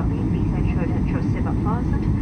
Cup Green Beach, I showed at Joseph Plaza.